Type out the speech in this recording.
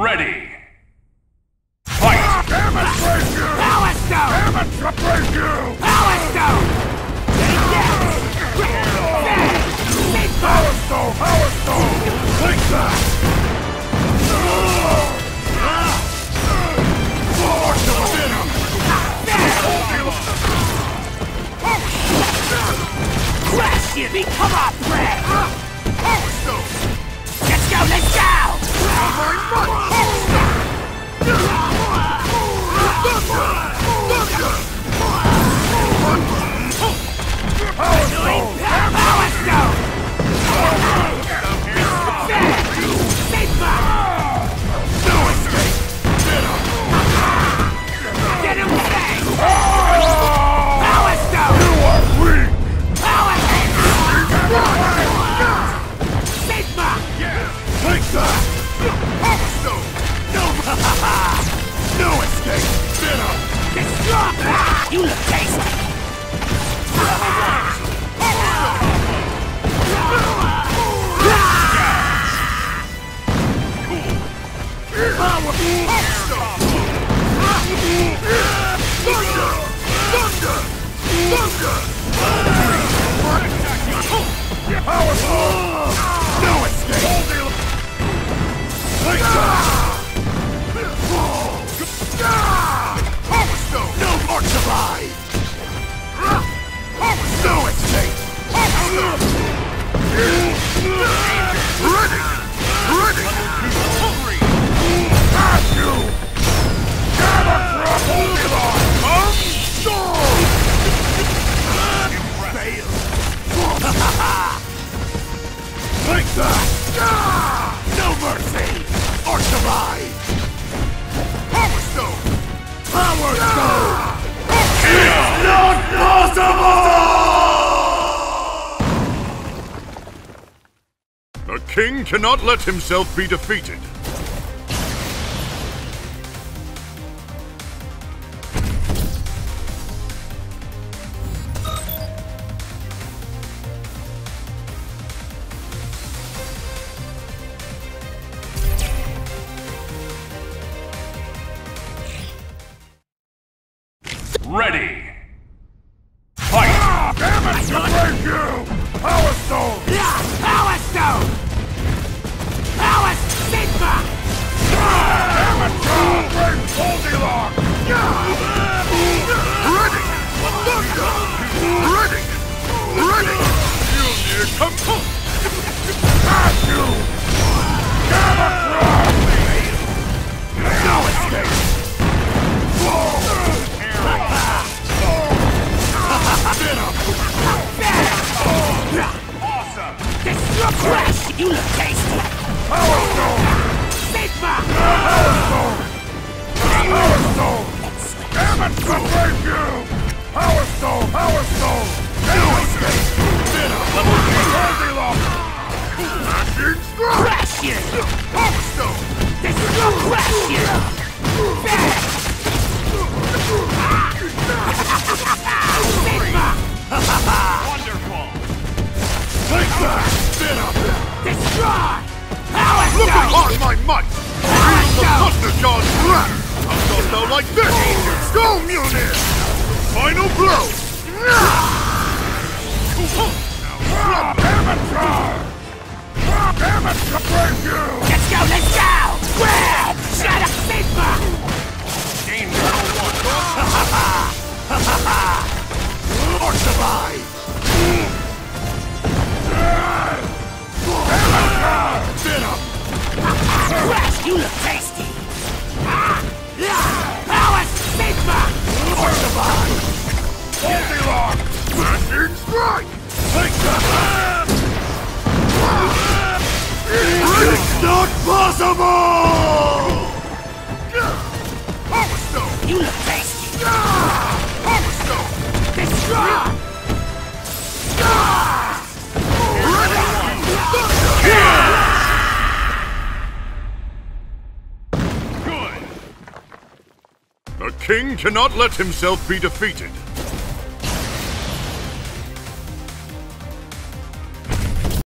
Ready. Fight! Demonstrate you! Power Stone! Demonstrate you! Power Stone! Take that! Big Power Stone! Power Stone! Take that! Force of venom! Crash you! Become our prey! Power Stone! Let's go! Let's go! Power Stone! You look tasty! Thunder! Thunder! Thunder! No mercy! Or! Power Stone! Power Stone! It's not possible! The king cannot let himself be defeated. Ready. Fight! Ah, damn it! Power Stone! Upon my might! Feel the Stone! Thunder God's wrath! How dost thou like this? Go, Mjolnir! Final blow! Amateur! Amateur you! Let's go, let's go! Grab! You look tasty! Power Sigma! Or survive! Goldilocks! Mashing strike! Take that! It's not possible! Power Stone! You look tasty! Power Stone! Destroy! The king cannot let himself be defeated.